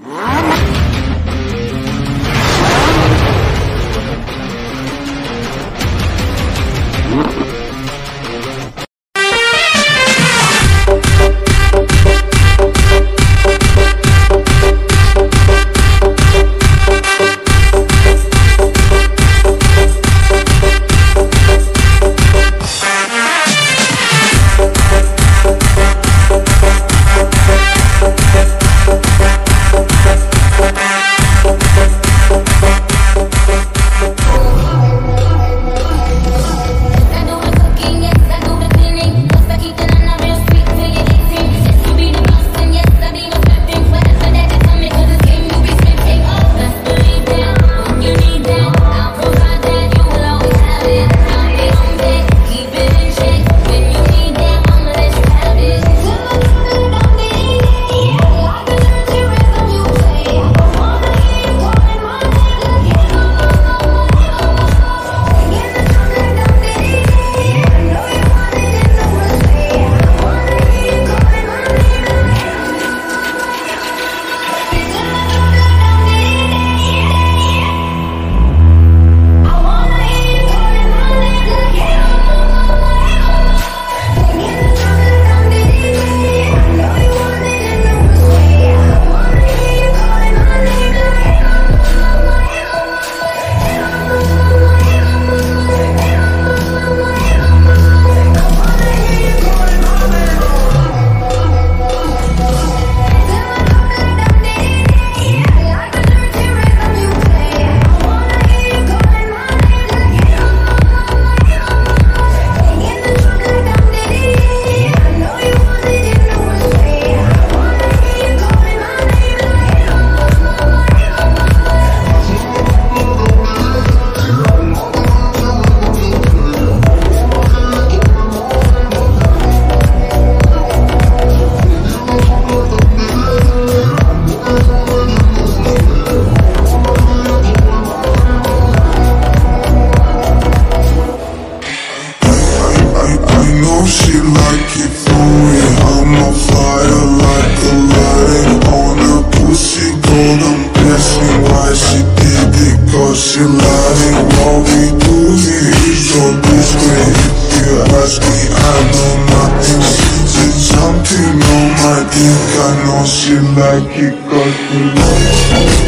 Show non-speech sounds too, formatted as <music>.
Mm-hmm. <laughs> know she like it for me I'm on fire like a light On her pussy. Golden blessing Why she did it cause she lying What we do here is so discreet If you ask me I know nothing. She's something on my dick. I know she like it cause she like it